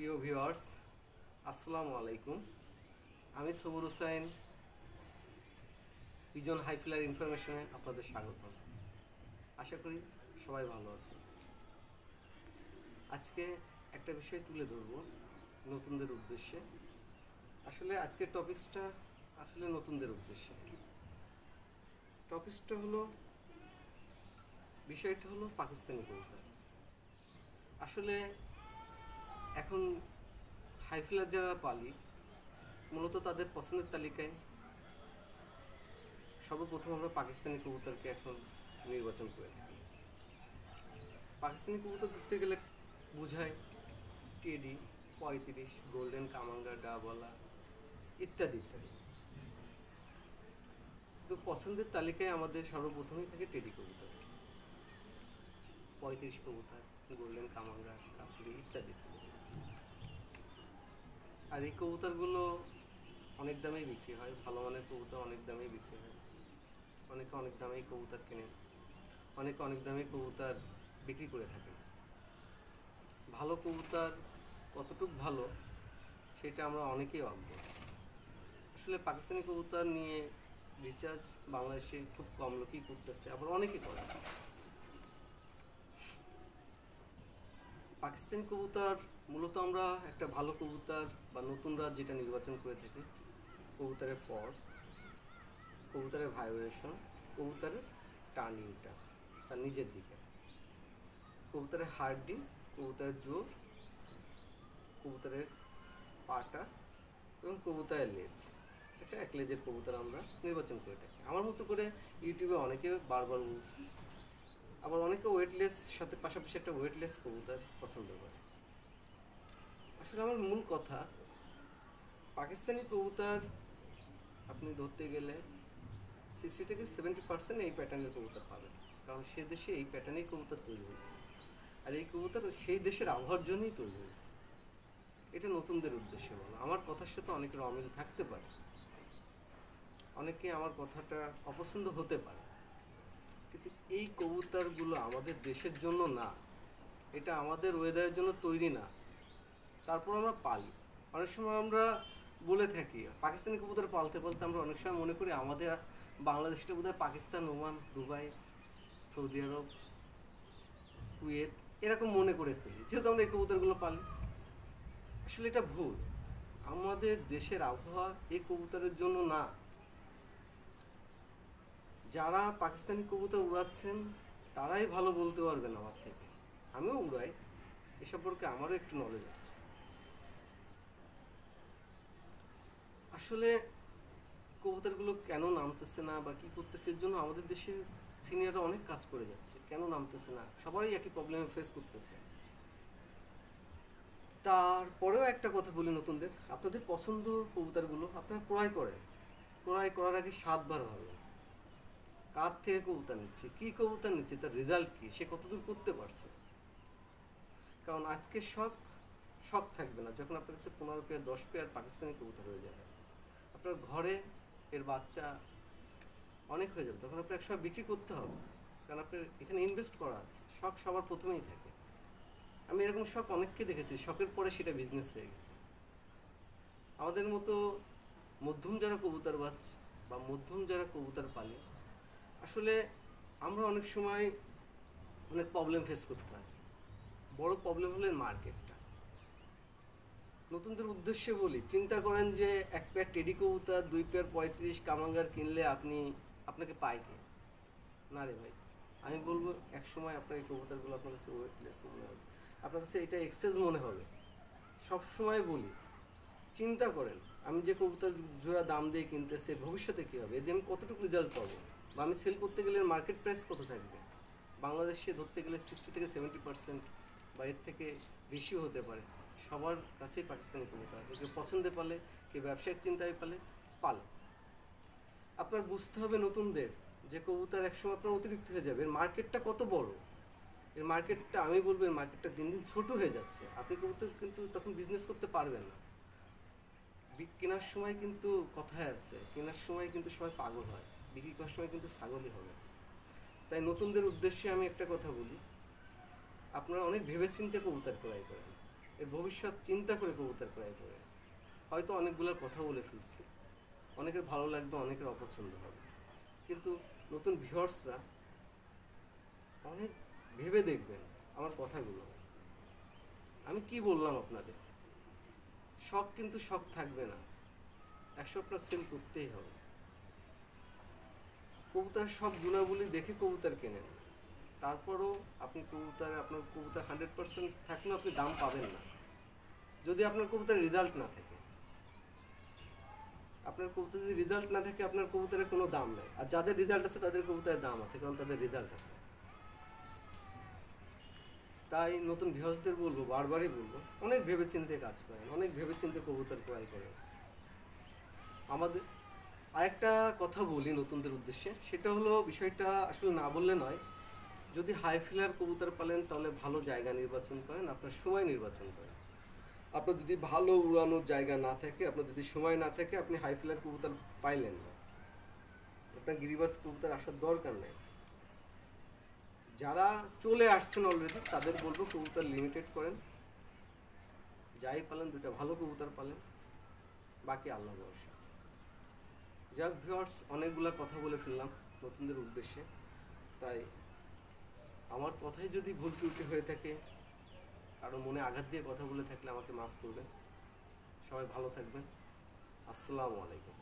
প্রিয় ভিউয়ার্স, আসসালামু আলাইকুম। আমি সবুর হোসেন, পিজন হাইফ্লার ইনফরমেশনে আপনাদের স্বাগত আশা করি সবাই ভালো আছে আজকে একটা বিষয় তুলে ধরব নতুনদের উদ্দেশ্যে। আসলে আজকের টপিকসটা আসলে নতুনদের উদ্দেশ্যে। টপিকসটা হলো, বিষয়টা হলো পাকিস্তানি কবিতা। আসলে এখন হাইফিলার যারা পালি, মূলত তাদের পছন্দের তালিকায় সর্বপ্রথম আমরা পাকিস্তানি কবুতরকে এখন নির্বাচন করে থাকি পাকিস্তানি কবুতর ধরতে গেলে বোঝায় টেডি পঁয়ত্রিশ গোল্ডেন কামাঙ্গা ডাবলা ইত্যাদি ইত্যাদি। তো পছন্দের তালিকায় আমাদের সর্বপ্রথমেই থাকে টেডি কবুতর। পঁয়ত্রিশ কবুতর গোল্ডেন কামাঙ্গা কাসুরি ইত্যাদি। আর এই কবুতরগুলো অনেক দামেই বিক্রি হয়, ভালো মানের কবুতর অনেক দামেই বিক্রি হয়। অনেকে অনেক দামেই কবুতর কেনেন অনেকে অনেক দামেই কবুতর বিক্রি করে থাকেন ভালো কবুতর কতটুক ভালো, সেটা আমরা অনেকেই অজ্ঞ আসলে পাকিস্তানি কবুতর নিয়ে রিচার্জ বাংলাদেশে খুব কম লোকই করতেছে, আবার অনেকেই করে। পাকিস্তানি কবুতর, মূলত আমরা একটা ভালো কবুতর বা নতুনরা যেটা নির্বাচন করে থাকি, কবুতরের পর, কবুতরের ভাইব্রেশন কবুতরের টার্নিংটা তার নিজের দিকে। কবুতরের হাড্ডি কবুতরের জোর, কবুতরের পাটা এবং কবুতরের লেজ এটা এক লেজের কবুতর আমরা নির্বাচন করে থাকি। আমার মতো করে ইউটিউবে অনেকে বারবার বলছে আবার অনেকে ওয়েটলেস সাথে পাশাপাশি একটা ওয়েটলেস কবুতর পছন্দ করে। আসলে আমার মূল কথা, পাকিস্তানি কবুতর আপনি ধরতে গেলে সিক্সটি থেকে সেভেন্টি পার্সেন্ট এই প্যাটার্নের কবুতর পাবেন। কারণ সে দেশে এই প্যাটার্নেই কবুতর তৈরি হয়েছে। আর এই কবুতর সেই দেশের আবহাওয়ার জন্যই তৈরি হয়েছে। এটা নতুনদের উদ্দেশ্যে বলো। আমার কথার সাথে অনেকের অমিল থাকতে পারে। অনেকে আমার কথাটা অপছন্দ হতে পারে। কিন্তু এই কবুতরগুলো আমাদের দেশের জন্য না, এটা আমাদের ওয়েদারের জন্য তৈরি না। তারপর আমরা পালি। অনেক সময় আমরা বলে থাকি, পাকিস্তানি কবুতর পালতে পালতে আমরা অনেক সময় মনে করি আমাদের বাংলাদেশটা বোধহয় Pakistan, Oman, Dubai, Saudi Arab, Kuwait এরকম মনে করে ফেলি, যেহেতু আমরা এই কবুতরগুলো পালি। আসলে এটা ভুল। আমাদের দেশের আবহাওয়া এই কবুতরের জন্য না। যারা পাকিস্তানি কবুতর উড়াচ্ছেন, তারাই ভালো বলতে পারবেন আমার থেকে। আমিও উড়াই। এ সম্পর্কে আমারও একটু নলেজ আছে। আসলে কবুতরগুলো কেন নামতেছে না বা কী করতেছে, এর জন্য আমাদের দেশে সিনিয়ররা অনেক কাজ করে যাচ্ছে। কেন নামতেছে না? সবারই একই প্রবলেম ফেস করতেছে। তারপরেও একটা কথা বলি নতুনদের। আপনাদের পছন্দ কবুতরগুলো আপনারা ক্রয় করেন। ক্রয় করার আগে সাতবার ভাবেন। কার থেকে কবুতর নিচ্ছে? কী কবুতর নিচ্ছে? তার রেজাল্ট কী? সে কতদূর করতে পারছে? কারণ আজকে শখ শখ থাকবে না। যখন আপনার কাছে পনেরো পেয়ার দশ পেয়ার পাকিস্তানি কবুতর হয়ে যাবে, আপনার ঘরে এর বাচ্চা অনেক হয়ে যাবে। তখন আপনার একসময় বিক্রি করতে হবে। কারণ আপনার এখানে ইনভেস্ট করা আছে। শখ সবার প্রথমেই থাকে। আমি এরকম শখ অনেককে দেখেছি। শখের পরে সেটা বিজনেস হয়ে গেছে। আমাদের মতো মধ্যম যারা কবুতর বাচ বা মধ্যম যারা কবুতর পালে আসলে আমরা অনেক সময় অনেক প্রবলেম ফেস করতে হয়। বড় প্রবলেম হলেন মার্কেটটা নতুনদের উদ্দেশ্যে বলি, চিন্তা করেন যে এক পেয়ার টেডি কবুতর, দুই পেয়ার পঁয়ত্রিশ কামাঙ্গার কিনলে আপনি, আপনাকে পায় কে? না রে ভাই, আমি বলব এক সময় আপনার এই কবুতরগুলো আপনার কাছে ওয়েটলেস মনে হবে। আপনার কাছে এটা এক্সেস মনে হবে। সব সময় বলি, চিন্তা করেন আমি যে কবুতর জোড়া দাম দিয়ে কিনতেছে, ভবিষ্যতে কী হবে? এদের আমি কতটুকু রেজাল্ট পাবো? বা আমি সেল করতে গেলে মার্কেট প্রাইস কত থাকবে? বাংলাদেশে ধরতে গেলে সিক্সটি থেকে সেভেন্টি পার্সেন্ট বা এর থেকে বেশিও হতে পারে। সবার কাছেই পাকিস্তানি কবুতর আছে। কেউ পছন্দে পালে, কেউ ব্যবসায়িক চিন্তায় পালে পালে। আপনার বুঝতে হবে নতুনদের যে কবুতর একসময় আপনার অতিরিক্ত হয়ে যাবে। এর মার্কেটটা কত বড়? এর মার্কেটটা আমি বলব এর মার্কেটটা দিন দিন ছোট হয়ে যাচ্ছে। আপনি কবুতর কিন্তু তখন বিজনেস করতে পারবেন না। কেনার সময় কিন্তু কথায় আছে, কেনার সময় কিন্তু সবাই পাগল হয়, বিক্রি করার সময় কিন্তু ছাগলই হবে। তাই নতুনদের উদ্দেশ্যে আমি একটা কথা বলি, আপনারা অনেক ভেবেচিন্তে কবুতর ক্রয় করেন, এর ভবিষ্যৎ চিন্তা করে কবুতার ক্রয় করেন। হয়তো অনেকগুলো কথা বলে ফেলছি, অনেকের ভালো লাগবে, অনেকের অপছন্দ হবে। কিন্তু নতুন ভিউয়ার্সরা অনেক ভেবে দেখবেন আমার কথাগুলো। আমি কি বললাম আপনাদের? শখ কিন্তু শখ থাকবে না। একশো আপনার করতেই হবে। কবুতর সব গুণাবলী দেখে কবুতর কেনেন। তারপরও আপনি কবুতর, আপনার কবুতর হান্ড্রেড পার্সেন্ট থাকলেও আপনি দাম পাবেন না। যদি আপনার কবুতরের রেজাল্ট না থাকে। আপনার কবুতর যদি রেজাল্ট না থাকে, আপনার কবুতরের কোনো দাম নেই। আর যাদের রেজাল্ট আছে, তাদের কবুতরের দাম আছে, কারণ তাদের রেজাল্ট আছে। তাই নতুন গৃহস্থদের বলব, বারবারই বলব, অনেক ভেবেচিন্তে কাজ করেন, অনেক ভেবেচিন্তে কবুতর ক্রয় করেন। আমাদের আরেকটা কথা বলি নতুনদের উদ্দেশ্যে, সেটা হলো বিষয়টা আসলে না বললে নয়। যদি হাই ফিলার কবুতর পালেন, তাহলে ভালো জায়গা নির্বাচন করেন, আপনার সময় নির্বাচন করেন। আপনার যদি ভালো উড়ানোর জায়গা না থাকে, আপনার যদি সময় না থাকে, আপনি হাই ফিলার কবুতর পাইলেন না। আপনার গিরিবাজ কবুতর আসার দরকার নেই। যারা চলে আসছেন অলরেডি তাদের বলব কবুতর লিমিটেড করেন। যাই পালেন দুটা ভালো কবুতর পালেন, বাকি আল্লাহ ভরসা। যাক ভিওয়ার্স অনেকগুলা কথা বলে ফেললাম নতুনদের উদ্দেশ্যে। তাই আমার কথাই যদি ভুল ত্রুটি হয়ে থাকে, কারও মনে আঘাত দিয়ে কথা বলে থাকলে আমাকে মাফ করবেন। সবাই ভালো থাকবেন। আসসালামু আলাইকুম।